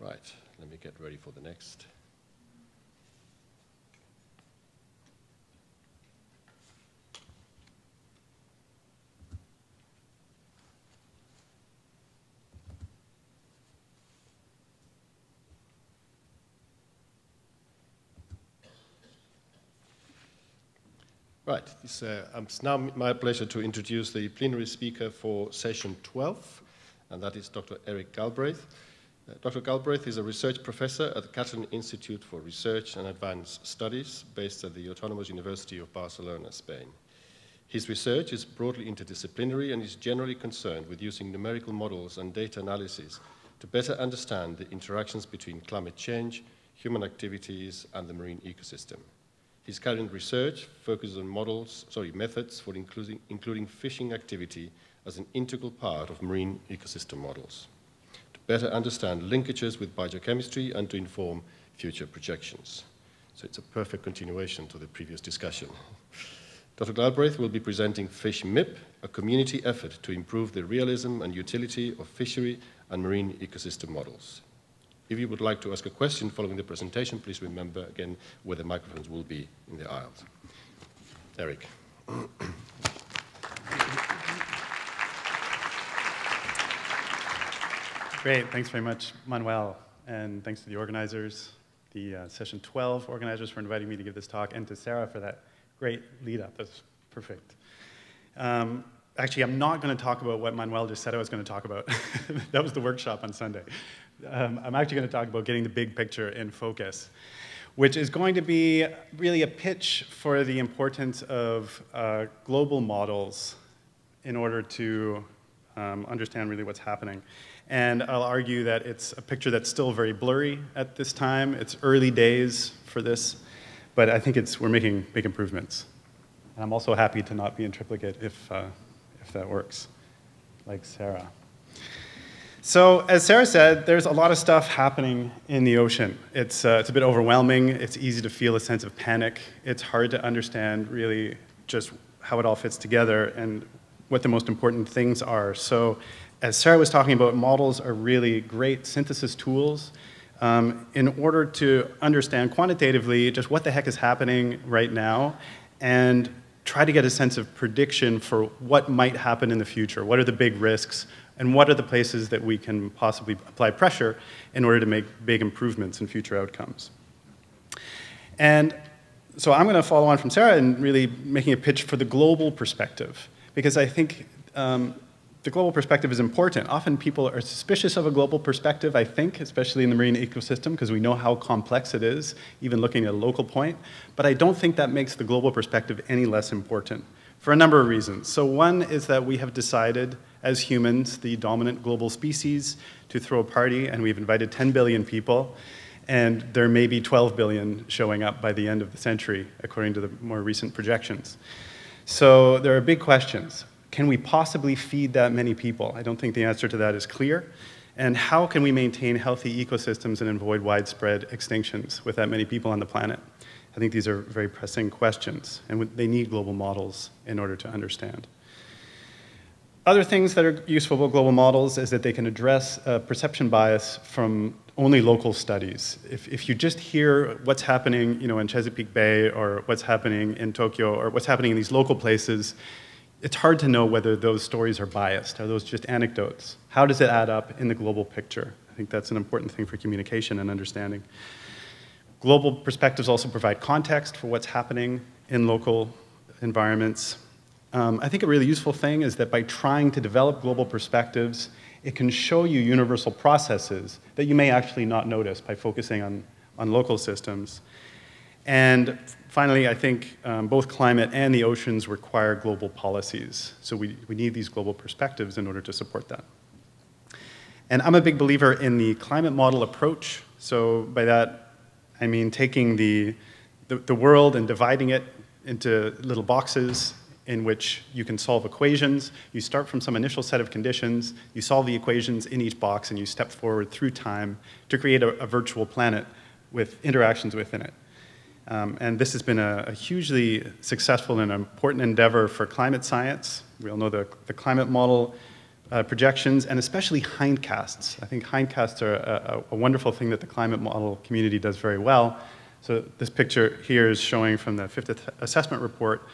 Right, let me get ready for the next. Right, it's, uh, it's now my pleasure to introduce the plenary speaker for session 12, and that is Dr. Eric Galbraith. Dr. Galbraith is a research professor at the Catalan Institute for Research and Advanced Studies, based at the Autonomous University of Barcelona, Spain. His research is broadly interdisciplinary and is generally concerned with using numerical models and data analysis to better understand the interactions between climate change, human activities, and the marine ecosystem. His current research focuses on models, sorry, methods for including, including fishing activity as an integral part of marine ecosystem models better understand linkages with biochemistry and to inform future projections. So it's a perfect continuation to the previous discussion. Dr. Galbraith will be presenting FishMIP, a community effort to improve the realism and utility of fishery and marine ecosystem models. If you would like to ask a question following the presentation, please remember again where the microphones will be in the aisles. Eric. Great, thanks very much, Manuel, and thanks to the organizers, the uh, session 12 organizers for inviting me to give this talk, and to Sarah for that great lead up. That's perfect. Um, actually, I'm not going to talk about what Manuel just said I was going to talk about. that was the workshop on Sunday. Um, I'm actually going to talk about getting the big picture in focus, which is going to be really a pitch for the importance of uh, global models in order to um, understand really what's happening. And I'll argue that it's a picture that's still very blurry at this time. It's early days for this, but I think it's, we're making big improvements. And I'm also happy to not be in triplicate if, uh, if that works, like Sarah. So, as Sarah said, there's a lot of stuff happening in the ocean. It's, uh, it's a bit overwhelming. It's easy to feel a sense of panic. It's hard to understand really just how it all fits together and what the most important things are. So, as Sarah was talking about, models are really great synthesis tools um, in order to understand quantitatively just what the heck is happening right now and try to get a sense of prediction for what might happen in the future. What are the big risks? and what are the places that we can possibly apply pressure in order to make big improvements in future outcomes. And so I'm going to follow on from Sarah and really making a pitch for the global perspective, because I think um, the global perspective is important. Often people are suspicious of a global perspective, I think, especially in the marine ecosystem, because we know how complex it is, even looking at a local point. But I don't think that makes the global perspective any less important for a number of reasons. So one is that we have decided as humans, the dominant global species, to throw a party, and we've invited 10 billion people, and there may be 12 billion showing up by the end of the century, according to the more recent projections. So there are big questions. Can we possibly feed that many people? I don't think the answer to that is clear. And how can we maintain healthy ecosystems and avoid widespread extinctions with that many people on the planet? I think these are very pressing questions, and they need global models in order to understand. Other things that are useful about global models is that they can address perception bias from only local studies. If, if you just hear what's happening you know, in Chesapeake Bay or what's happening in Tokyo or what's happening in these local places, it's hard to know whether those stories are biased. Are those just anecdotes? How does it add up in the global picture? I think that's an important thing for communication and understanding. Global perspectives also provide context for what's happening in local environments. Um, I think a really useful thing is that by trying to develop global perspectives, it can show you universal processes that you may actually not notice by focusing on, on local systems. And finally, I think um, both climate and the oceans require global policies. So we, we need these global perspectives in order to support that. And I'm a big believer in the climate model approach. So by that, I mean taking the, the, the world and dividing it into little boxes in which you can solve equations. You start from some initial set of conditions, you solve the equations in each box, and you step forward through time to create a, a virtual planet with interactions within it. Um, and this has been a, a, hugely successful and important endeavor for climate science. We all know the, the climate model uh, projections, and especially hindcasts. I think hindcasts are a, a, a, wonderful thing that the climate model community does very well. So this picture here is showing from the fifth assessment report,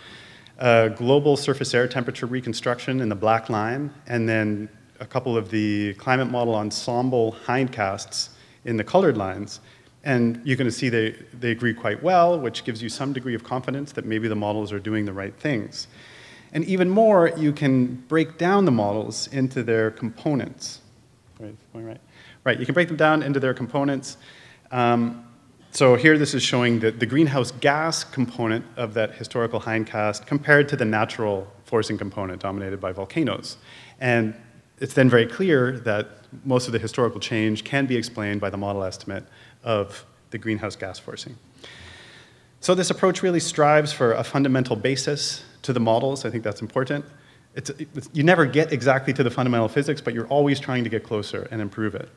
uh, global surface air temperature reconstruction in the black line, and then a couple of the climate model ensemble hindcasts in the colored lines. And you're going to see they, they agree quite well, which gives you some degree of confidence that maybe the models are doing the right things. And even more, you can break down the models into their components. Right, going right. Right, you can break them down into their components. Um, so here this is showing the, the greenhouse gas component of that historical hindcast compared to the natural forcing component dominated by volcanoes. And it's then very clear that most of the historical change can be explained by the model estimate of the greenhouse gas forcing. So this approach really strives for a fundamental basis to the models. I think that's important. It's, it's, you never get exactly to the fundamental physics, but you're always trying to get closer and improve it.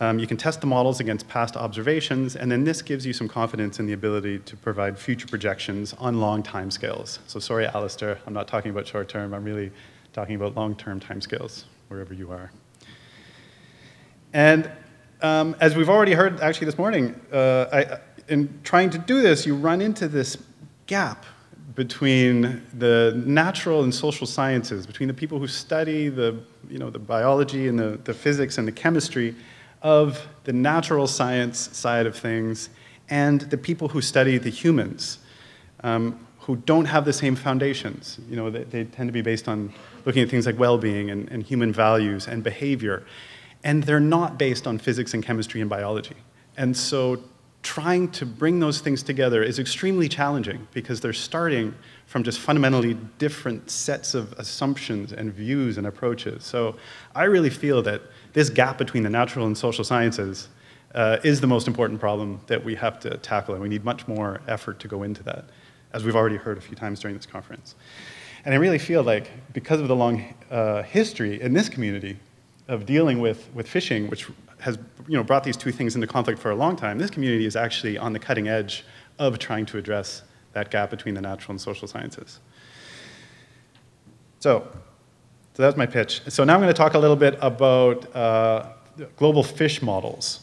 Um, you can test the models against past observations, and then this gives you some confidence in the ability to provide future projections on long timescales. So sorry, Alistair, I'm not talking about short term. I'm really talking about long-term timescales, wherever you are. And um, as we've already heard actually this morning, uh, I, in trying to do this, you run into this gap between the natural and social sciences, between the people who study the, you know, the biology and the, the physics and the chemistry of the natural science side of things and the people who study the humans, um, who don't have the same foundations. You know, they, they, tend to be based on looking at things like well-being and, and human values and behavior. And they're not based on physics and chemistry and biology. And so trying to bring those things together is extremely challenging because they're starting from just fundamentally different sets of assumptions and views and approaches. So I really feel that this gap between the natural and social sciences uh, is the most important problem that we have to tackle, and we need much more effort to go into that, as we've already heard a few times during this conference. And I really feel like because of the long uh, history in this community of dealing with, with fishing, which has you know, brought these two things into conflict for a long time, this community is actually on the cutting edge of trying to address that gap between the natural and social sciences. So, so that's my pitch. So now I'm going to talk a little bit about uh, global fish models.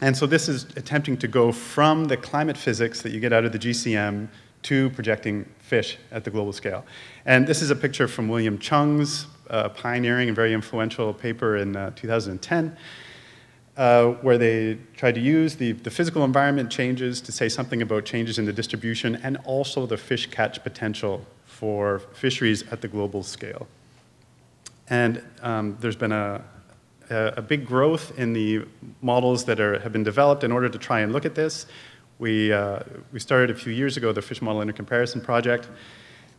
And so this is attempting to go from the climate physics that you get out of the GCM to projecting fish at the global scale. And this is a picture from William Cheung's uh, pioneering and very influential paper in uh, 2010 uh, where they tried to use the, the physical environment changes to say something about changes in the distribution and also the fish catch potential for fisheries at the global scale. And um, there's been a, a, big growth in the models that are, have been developed in order to try and look at this. We, uh, we started a few years ago the Fish Model Intercomparison Project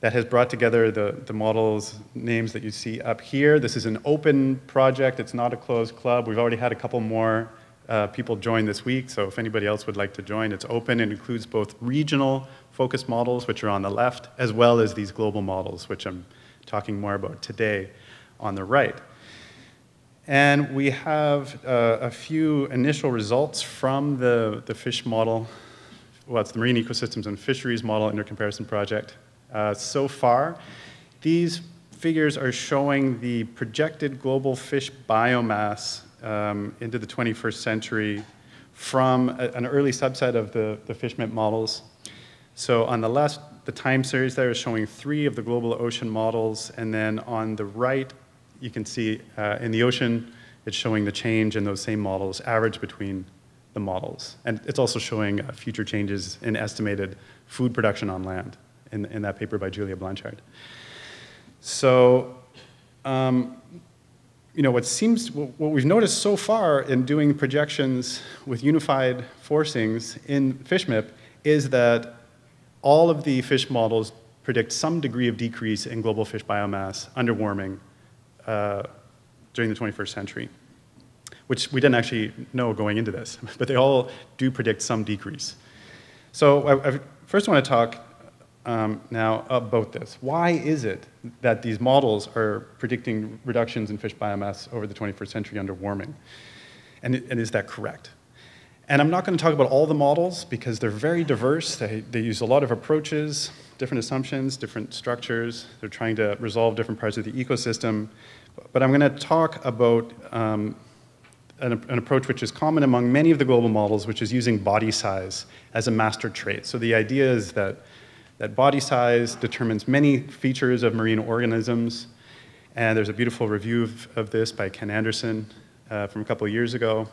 that has brought together the, the models names that you see up here. This is an open project. It's not a closed club. We've already had a couple more uh, people join this week, so if anybody else would like to join, it's open. It includes both regional focus models, which are on the left, as well as these global models, which I'm talking more about today on the right. And we have uh, a few initial results from the, the fish model, well, it's the Marine Ecosystems and Fisheries Model Intercomparison Project. Uh, so far. These figures are showing the projected global fish biomass um, into the 21st century from a, an early subset of the, the FishMIP models. So on the left, the time series there is showing three of the global ocean models, and then on the right, you can see uh, in the ocean, it's showing the change in those same models, average between the models. And it's also showing uh, future changes in estimated food production on land in, in that paper by Julia Blanchard. So, um, you know, what seems, what we've noticed so far in doing projections with unified forcings in FishMIP is that all of the fish models predict some degree of decrease in global fish biomass under warming uh, during the 21st century, which we didn't actually know going into this, but they all do predict some decrease. So I, I first want to talk um, now about this. Why is it that these models are predicting reductions in fish biomass over the 21st century under warming? And, and is that correct? And I'm not going to talk about all the models because they're very diverse. They, they use a lot of approaches, different assumptions, different structures. They're trying to resolve different parts of the ecosystem. but I'm going to talk about um, an, an, approach which is common among many of the global models, which is using body size as a master trait. So the idea is that, that body size determines many features of marine organisms, and there's a beautiful review of, of this by Ken Andersen uh, from a couple of years ago.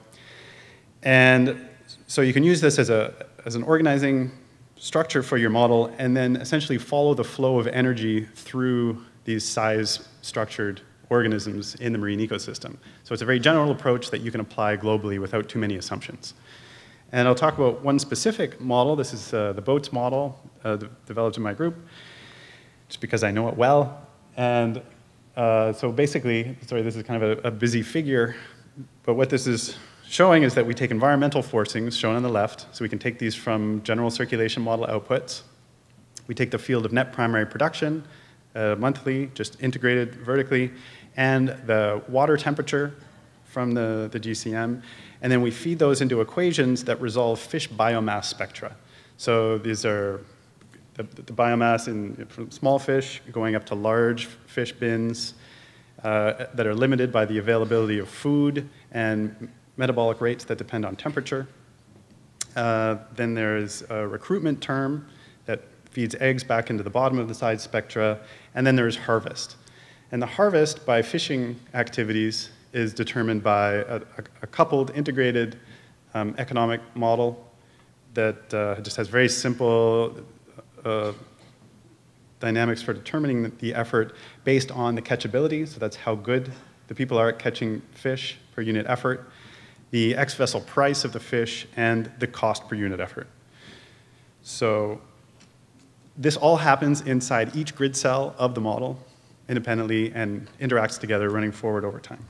And so you can use this as, a, as an organizing structure for your model and then essentially follow the flow of energy through these size structured organisms in the marine ecosystem. So it's a very general approach that you can apply globally without too many assumptions. And I'll talk about one specific model. This is uh, the BOATS model uh, developed in my group, just because I know it well. And uh, so basically, sorry, this is kind of a, a busy figure, but what this is showing is that we take environmental forcings, shown on the left, so we can take these from general circulation model outputs. We take the field of net primary production, uh, monthly, just integrated vertically, and the water temperature from the, the GCM, and then we feed those into equations that resolve fish biomass spectra. So these are the, the biomass in, from small fish going up to large fish bins uh, that are limited by the availability of food and metabolic rates that depend on temperature. Uh, then there's a recruitment term that feeds eggs back into the bottom of the size spectra. And then there's harvest. And the harvest by fishing activities is determined by a, a, coupled integrated um, economic model that uh, just has very simple uh, dynamics for determining the effort based on the catchability. So that's how good the people are at catching fish per unit effort the ex-vessel price of the fish, and the cost per unit effort. So this all happens inside each grid cell of the model independently and interacts together running forward over time.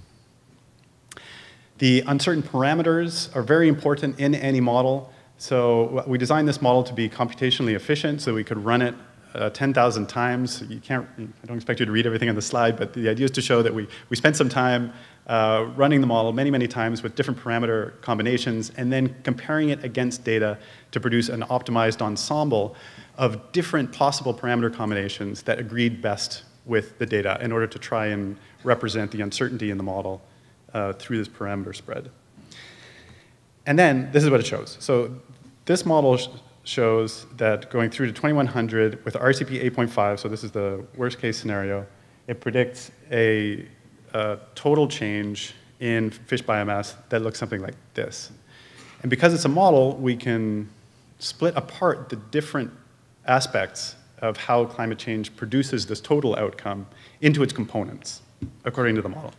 The uncertain parameters are very important in any model. So we designed this model to be computationally efficient so we could run it uh, 10,000 times. You can't, I don't expect you to read everything on the slide, but the idea is to show that we, we spent some time uh, running the model many, many times with different parameter combinations and then comparing it against data to produce an optimized ensemble of different possible parameter combinations that agreed best with the data in order to try and represent the uncertainty in the model uh, through this parameter spread. And then this is what it shows. So this model sh shows that going through to 2100 with RCP 8.5, so this is the worst case scenario, it predicts a a total change in fish biomass that looks something like this. And because it's a model, we can split apart the different aspects of how climate change produces this total outcome into its components, according to the model.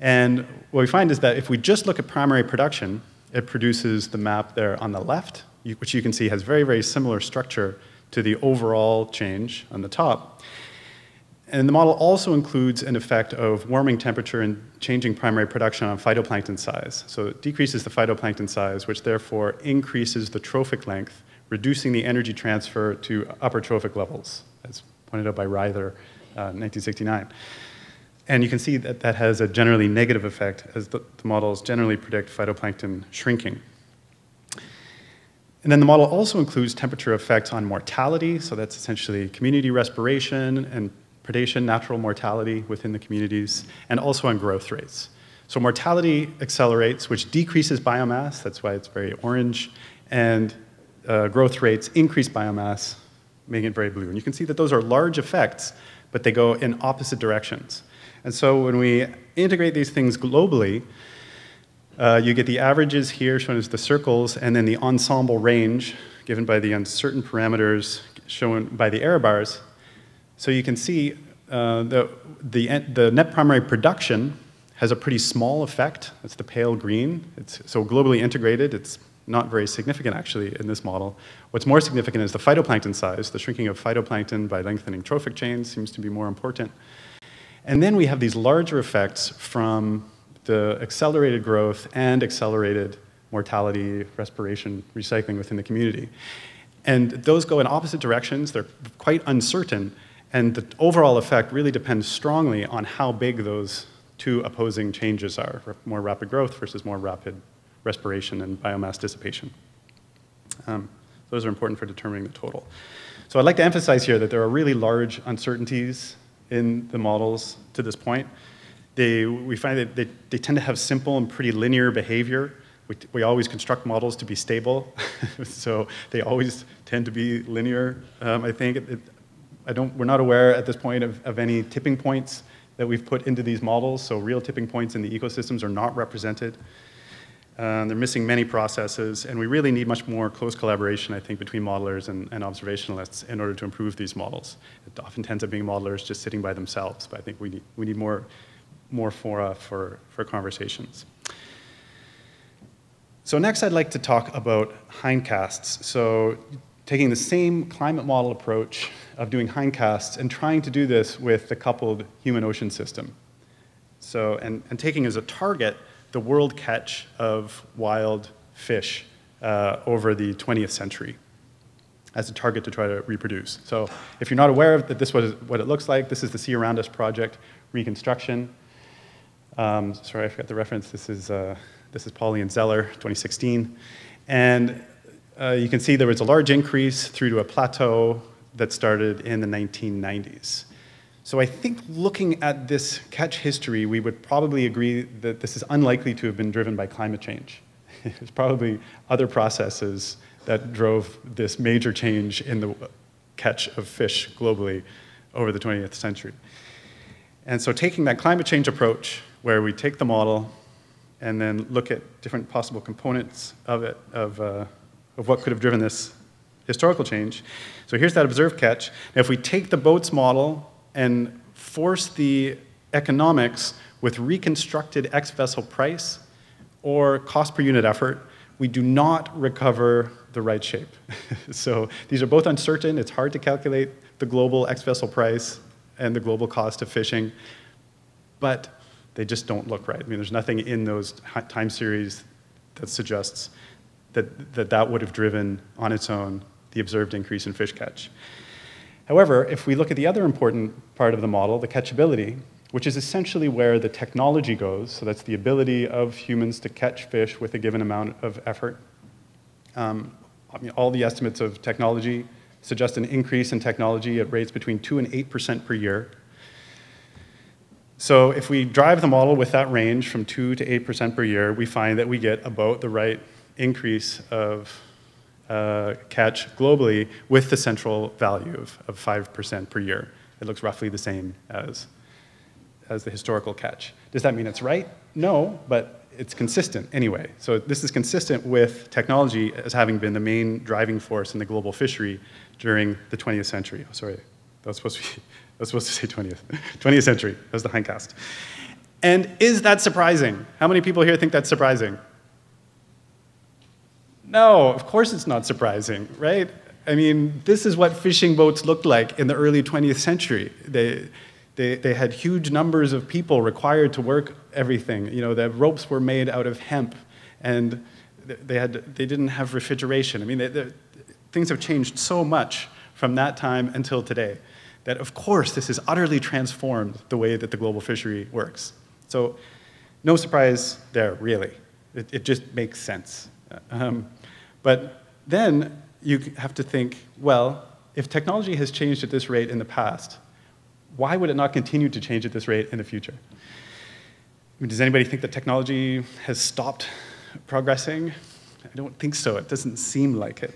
And what we find is that if we just look at primary production, it produces the map there on the left, which you can see has very, very similar structure to the overall change on the top. And the model also includes an effect of warming temperature and changing primary production on phytoplankton size. So it decreases the phytoplankton size, which therefore increases the trophic length, reducing the energy transfer to upper trophic levels, as pointed out by Ryther uh, in 1969. And you can see that that has a generally negative effect as the, the models generally predict phytoplankton shrinking. And then the model also includes temperature effects on mortality, so that's essentially community respiration and predation, natural mortality within the communities, and also on growth rates. So mortality accelerates, which decreases biomass, that's why it's very orange, and uh, growth rates increase biomass, making it very blue. And you can see that those are large effects, but they go in opposite directions. And so when we integrate these things globally, uh, you get the averages here shown as the circles, and then the ensemble range given by the uncertain parameters shown by the error bars. So you can see uh, the, the, the net primary production has a pretty small effect. That's the pale green. It's so globally integrated. It's not very significant actually in this model. What's more significant is the phytoplankton size. The shrinking of phytoplankton by lengthening trophic chains seems to be more important. And then we have these larger effects from the accelerated growth and accelerated mortality, respiration, recycling within the community. And those go in opposite directions. They're quite uncertain. And the overall effect really depends strongly on how big those two opposing changes are, more rapid growth versus more rapid respiration and biomass dissipation. Um, those are important for determining the total. So I'd like to emphasize here that there are really large uncertainties in the models to this point. They, we find that they, they tend to have simple and pretty linear behavior. We, we always construct models to be stable, so they always tend to be linear, um, I think. It, I don't, we're not aware at this point of, of any tipping points that we've put into these models, so real tipping points in the ecosystems are not represented. Uh, they're missing many processes, and we really need much more close collaboration, I think, between modelers and, and, observationalists in order to improve these models. It often tends up being modelers just sitting by themselves, but I think we need, we need more, more fora for, for conversations. So next I'd like to talk about hindcasts. So taking the same climate model approach of doing hindcasts and trying to do this with the coupled human ocean system. So, and, and taking as a target the world catch of wild fish uh, over the 20th century as a target to try to reproduce. So if you're not aware of that this was what it looks like, this is the Sea Around Us project reconstruction. Um, sorry, I forgot the reference. This is, uh, this is Pauly and Zeller, 2016. And uh, you can see there was a large increase through to a plateau that started in the 1990s. So I think looking at this catch history, we would probably agree that this is unlikely to have been driven by climate change. It's probably other processes that drove this major change in the catch of fish globally over the 20th century. And so taking that climate change approach, where we take the model and then look at different possible components of it, of, uh, of what could have driven this historical change. So here's that observed catch. Now if we take the BOATS model and force the economics with reconstructed ex-vessel price or cost per unit effort, we do not recover the right shape. so these are both uncertain. It's hard to calculate the global ex-vessel price and the global cost of fishing, but they just don't look right. I mean, there's nothing in those time series that suggests that that, that would have driven on its own the observed increase in fish catch. However, if we look at the other important part of the model, the catchability, which is essentially where the technology goes, so that's the ability of humans to catch fish with a given amount of effort. Um, I mean, all the estimates of technology suggest an increase in technology at rates between 2 and 8% per year. So if we drive the model with that range from 2 to 8% per year, we find that we get about the right increase of uh, catch globally with the central value of, of 5% per year. It looks roughly the same as, as the historical catch. Does that mean it's right? No, but it's consistent anyway. So this is consistent with technology as having been the main driving force in the global fishery during the 20th century. Oh, sorry, that was supposed to be, that was supposed to say 20th. 20th century, that was the hindcast. And is that surprising? How many people here think that's surprising? No, of course it's not surprising, right? I mean, this is what fishing boats looked like in the early 20th century. They, they, they had huge numbers of people required to work everything. You know, the ropes were made out of hemp, and they, had, they didn't have refrigeration. I mean, they, they, things have changed so much from that time until today that, of course, this has utterly transformed the way that the global fishery works. So, no surprise there, really. It, it just makes sense. Um, but then you have to think, well, if technology has changed at this rate in the past, why would it not continue to change at this rate in the future? I mean, does anybody think that technology has stopped progressing? I don't think so. It doesn't seem like it.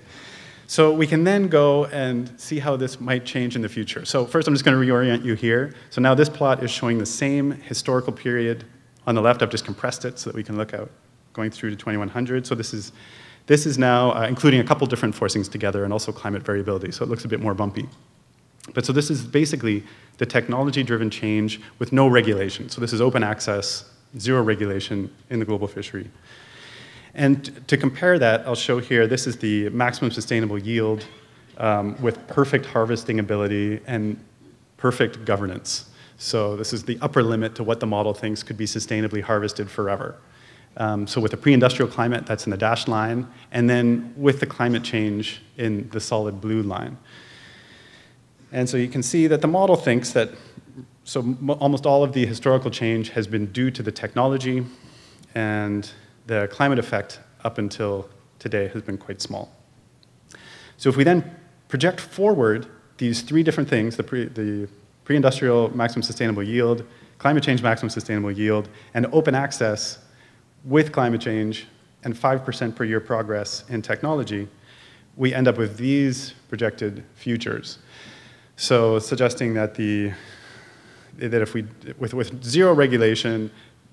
So we can then go and see how this might change in the future. So first I'm just going to reorient you here. So now this plot is showing the same historical period. On the left, I've just compressed it so that we can look out going through to 2100. So this is this is now uh, including a couple different forcings together and also climate variability, so it looks a bit more bumpy. But so this is basically the technology-driven change with no regulation. So this is open access, zero regulation in the global fishery. And to compare that, I'll show here, this is the maximum sustainable yield um, with perfect harvesting ability and perfect governance. So this is the upper limit to what the model thinks could be sustainably harvested forever. Um, so with the pre-industrial climate, that's in the dashed line, and then with the climate change in the solid blue line. And so you can see that the model thinks that so almost all of the historical change has been due to the technology, and the climate effect up until today has been quite small. So if we then project forward these three different things, the pre-industrial pre maximum sustainable yield, climate change maximum sustainable yield, and open access with climate change and 5% per year progress in technology, we end up with these projected futures. So suggesting that the that if we with, with zero regulation,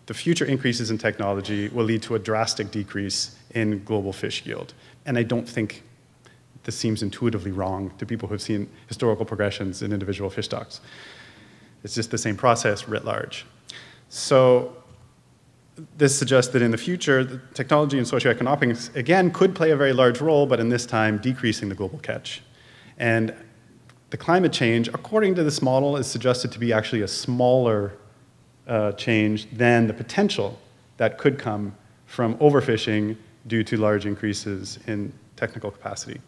the future increases in technology will lead to a drastic decrease in global fish yield. And I don't think this seems intuitively wrong to people who have seen historical progressions in individual fish stocks. It's just the same process writ large. So this suggests that in the future, technology and socioeconomics, again, could play a very large role, but in this time, decreasing the global catch. And the climate change, according to this model, is suggested to be actually a smaller uh, change than the potential that could come from overfishing due to large increases in technical capacity.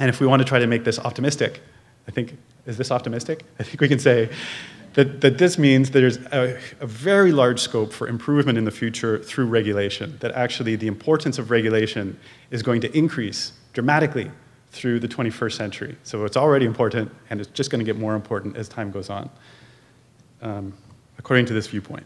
And if we want to try to make this optimistic, I think, is this optimistic? I think we can say that, that this means there's a, a, very large scope for improvement in the future through regulation, that actually the importance of regulation is going to increase dramatically through the 21st century. So it's already important, and it's just going to get more important as time goes on, um, according to this viewpoint.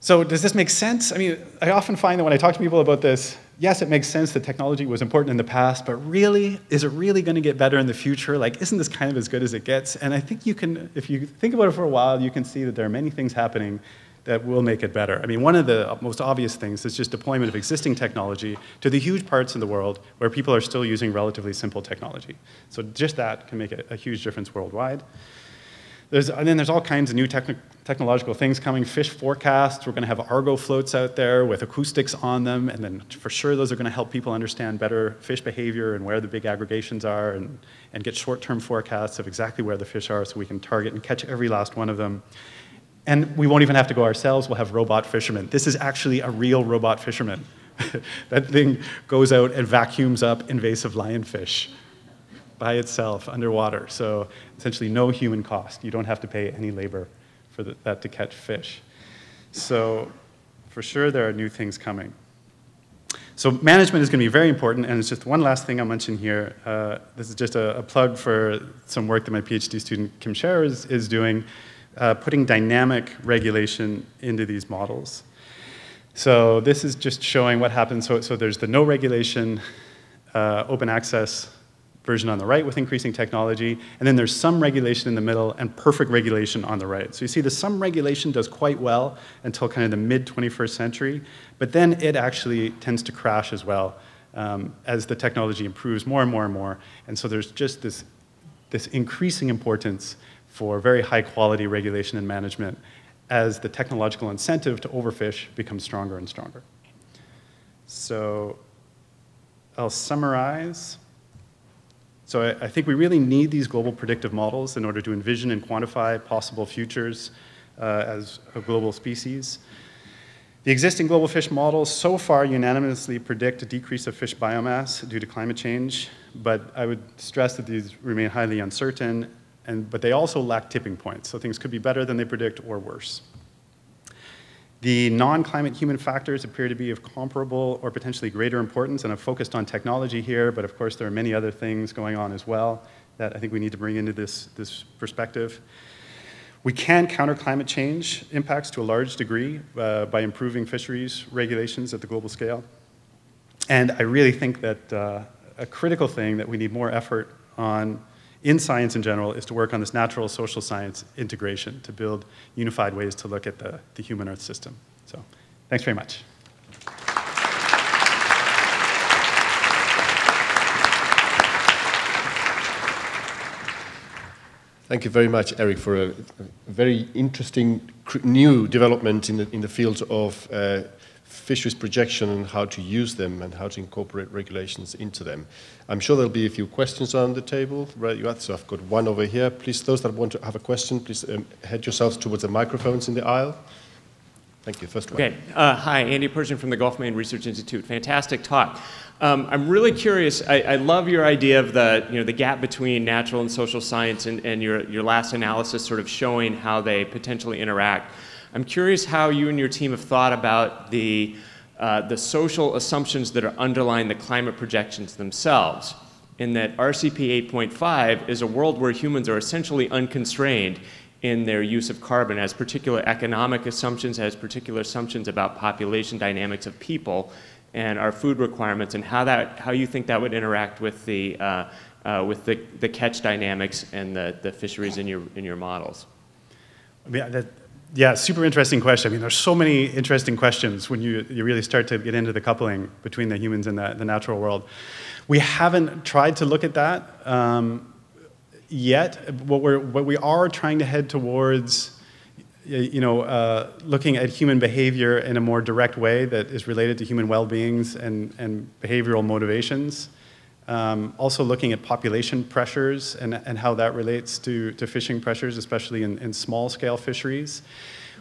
So does this make sense? I mean, I often find that when I talk to people about this, yes, it makes sense that technology was important in the past, but really, is it really going to get better in the future? Like, isn't this kind of as good as it gets? And I think you can, if you think about it for a while, you can see that there are many things happening that will make it better. I mean, one of the most obvious things is just deployment of existing technology to the huge parts of the world where people are still using relatively simple technology. So just that can make a, a huge difference worldwide. There's, and then there's all kinds of new techn technological things coming. Fish forecasts, we're going to have Argo floats out there with acoustics on them, and then for sure those are going to help people understand better fish behavior and where the big aggregations are, and, and get short-term forecasts of exactly where the fish are so we can target and catch every last one of them. And we won't even have to go ourselves, we'll have robot fishermen. This is actually a real robot fisherman. that thing goes out and vacuums up invasive lionfish by itself underwater. So essentially no human cost. You don't have to pay any labor for the, that to catch fish. So for sure there are new things coming. So management is going to be very important, and it's just one last thing I'll mention here. Uh, this is just a, a, plug for some work that my PhD student Kim Scher is, is doing, uh, putting dynamic regulation into these models. So this is just showing what happens. So, so there's the no regulation, uh, open access version on the right with increasing technology, and then there's some regulation in the middle and perfect regulation on the right. So you see the some regulation does quite well until kind of the mid 21st century, but then it actually tends to crash as well um, as the technology improves more and more and more. And so there's just this, this increasing importance for very high quality regulation and management as the technological incentive to overfish becomes stronger and stronger. So I'll summarize. So I, I, think we really need these global predictive models in order to envision and quantify possible futures uh, as a global species. The existing global fish models so far unanimously predict a decrease of fish biomass due to climate change, but I would stress that these remain highly uncertain, and, but they also lack tipping points, so things could be better than they predict or worse. The non-climate human factors appear to be of comparable or potentially greater importance, and I've focused on technology here, but of course there are many other things going on as well that I think we need to bring into this, this perspective. We can counter climate change impacts to a large degree uh, by improving fisheries regulations at the global scale. And I really think that uh, a critical thing that we need more effort on in science in general is to work on this natural social science integration to build unified ways to look at the, the human earth system. So thanks very much. Thank you very much, Eric, for a, very interesting new development in the, in the field of uh, fisheries projection and how to use them and how to incorporate regulations into them. I'm sure there'll be a few questions on the table. Right, so I've got one over here. Please, those that want to have a question, please um, head yourselves towards the microphones in the aisle. Thank you. First one. Okay. Uh, hi, Andy Pershing from the Gulf Maine Research Institute. Fantastic talk. Um, I'm really curious. I, I, love your idea of the, you know, the gap between natural and social science and, and your, your last analysis sort of showing how they potentially interact. I'm curious how you and your team have thought about the, uh, the social assumptions that are underlying the climate projections themselves. In that RCP 8.5 is a world where humans are essentially unconstrained in their use of carbon, has particular economic assumptions, has particular assumptions about population dynamics of people and our food requirements, and how, that, how you think that would interact with the, uh, uh, with the, the catch dynamics and the, the fisheries in your, in your models. Yeah, that, yeah, super interesting question. I mean, there's so many interesting questions when you, you really start to get into the coupling between the humans and the, the natural world. We haven't tried to look at that um, yet. What, we're, what we are trying to head towards, you know, uh, looking at human behavior in a more direct way that is related to human well-beings and, and behavioral motivations. Um, also looking at population pressures and, and how that relates to, to fishing pressures, especially in, in small scale fisheries.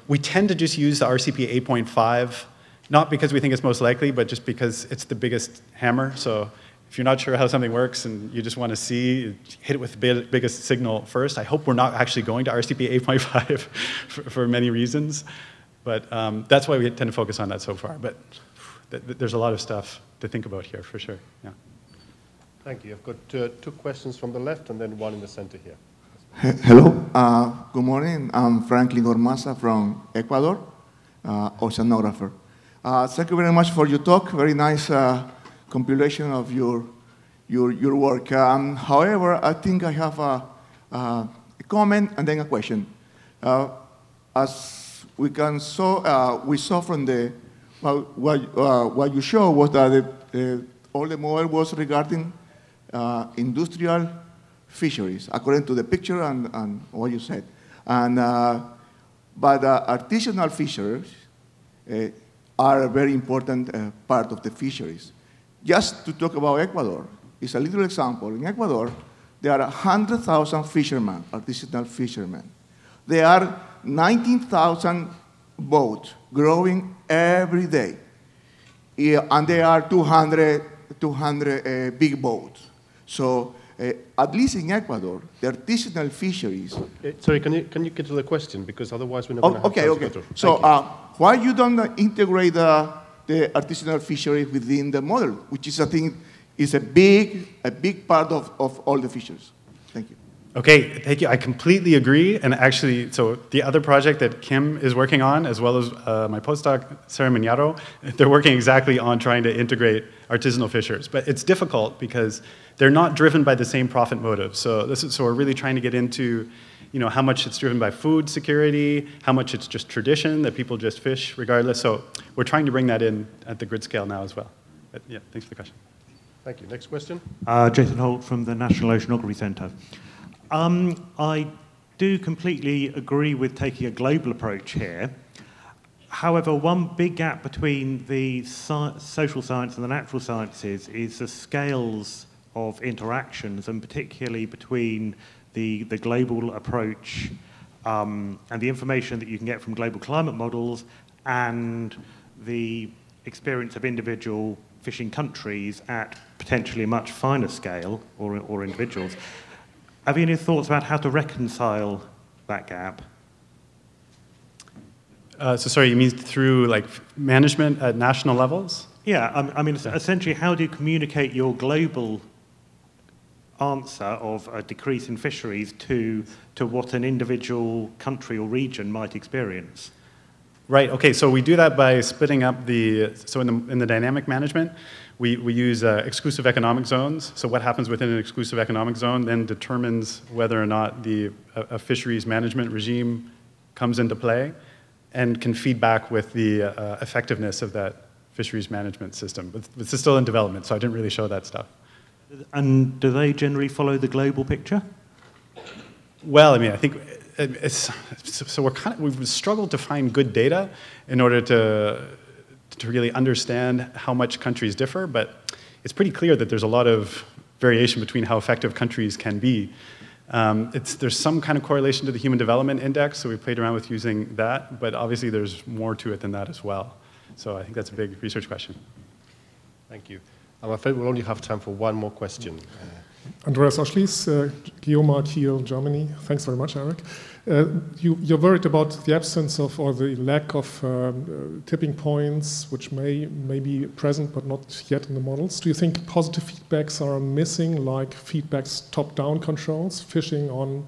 We tend to just use the RCP 8.5, not because we think it's most likely, but just because it's the biggest hammer. So if you're not sure how something works and you just want to see, hit it with the biggest signal first. I hope we're not actually going to RCP 8.5 for, for, many reasons, but um, that's why we tend to focus on that so far. But th th there's a lot of stuff to think about here for sure. Yeah. Thank you. I've got uh, two questions from the left and then one in the center here. Hello. Uh, good morning. I'm Franklin Ormaza from Ecuador, uh, oceanographer. Uh, thank you very much for your talk. Very nice uh, compilation of your, your, your work. Um, however, I think I have a, a, comment and then a question. Uh, as we can saw, we saw from the well, what, what you showed was that the, all the model was regarding uh, industrial fisheries, according to the picture and, and what you said. And, uh, but uh, artisanal fisheries uh, are a very important uh, part of the fisheries. Just to talk about Ecuador, it's a little example. In Ecuador, there are 100,000 fishermen, artisanal fishermen. There are 19,000 boats growing every day. Yeah, and there are 200, 200 uh, big boats. So uh, at least in Ecuador, the artisanal fisheries. Uh, sorry, can you, can you get to the question? Because otherwise we're not oh, going to Okay, okay. So uh, why you don't integrate the, the artisanal fishery within the model, which is, I think, is a big, a big part of, of all the fisheries? Thank you. Okay, thank you. I completely agree. And actually, so the other project that Kim is working on, as well as uh, my postdoc, Sarah Miñarro, they're working exactly on trying to integrate artisanal fishers. But it's difficult because they're not driven by the same profit motive. So, this is, so we're really trying to get into you know, how much it's driven by food security, how much it's just tradition that people just fish regardless. So we're trying to bring that in at the grid scale now as well. But yeah, thanks for the question. Thank you. Next question. Uh, Jason Holt from the National Oceanography Centre. Um, I do completely agree with taking a global approach here. However, one big gap between the social science and the natural sciences is the scales of interactions, and particularly between the, the global approach um, and the information that you can get from global climate models and the experience of individual fishing countries at potentially a much finer scale or, or individuals. Have you any thoughts about how to reconcile that gap? Uh, so sorry, you mean through like management at national levels? Yeah, I, I mean, yeah. essentially, how do you communicate your global answer of a decrease in fisheries to, to what an individual country or region might experience? Right, okay, so we do that by splitting up the, so in the, in the dynamic management, we, we use uh, exclusive economic zones. So what happens within an exclusive economic zone then determines whether or not the a, a fisheries management regime comes into play and can feed back with the uh, effectiveness of that fisheries management system. But this is still in development, so I didn't really show that stuff. And do they generally follow the global picture? Well, I mean, I think it's, so we're kind of, we've struggled to find good data in order to to really understand how much countries differ, but it's pretty clear that there's a lot of variation between how effective countries can be. Um, there's some kind of correlation to the Human Development Index, so we played around with using that, but obviously there's more to it than that as well. So I think that's a big research question. Thank you. I'm afraid we'll only have time for one more question. Andreas Oschlies, uh, Geomar Kiel, Germany. Thanks very much, Eric. Uh, you, are worried about the absence of or the lack of um, uh, tipping points, which may, may be present but not yet in the models. Do you think positive feedbacks are missing, like feedbacks top-down controls, fishing on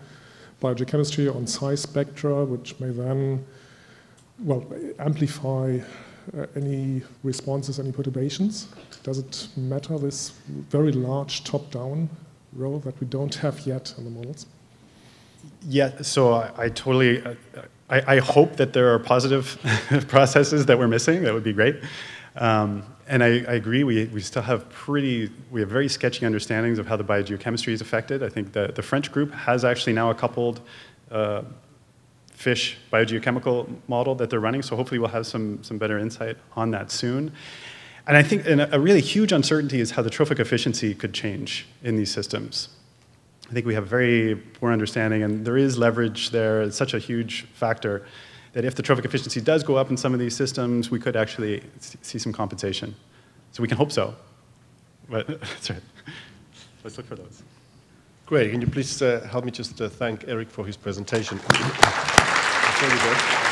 biogeochemistry on size spectra, which may then, well, amplify uh, any responses, any perturbations? Does it matter this very large top-down role that we don't have yet in the models? Yeah, so I, I totally, uh, I, I, hope that there are positive processes that we're missing. That would be great. Um, and I, I, agree, we, we still have pretty, we have very sketchy understandings of how the biogeochemistry is affected. I think the, the French group has actually now a coupled uh, fish biogeochemical model that they're running, so hopefully we'll have some, some better insight on that soon. And I think a really huge uncertainty is how the trophic efficiency could change in these systems. I think we have very poor understanding, and there is leverage there. It's such a huge factor that if the trophic efficiency does go up in some of these systems, we could actually see some compensation. So we can hope so. But that's right. Let's look for those. Great. Can you please uh, help me just uh, thank Eric for his presentation?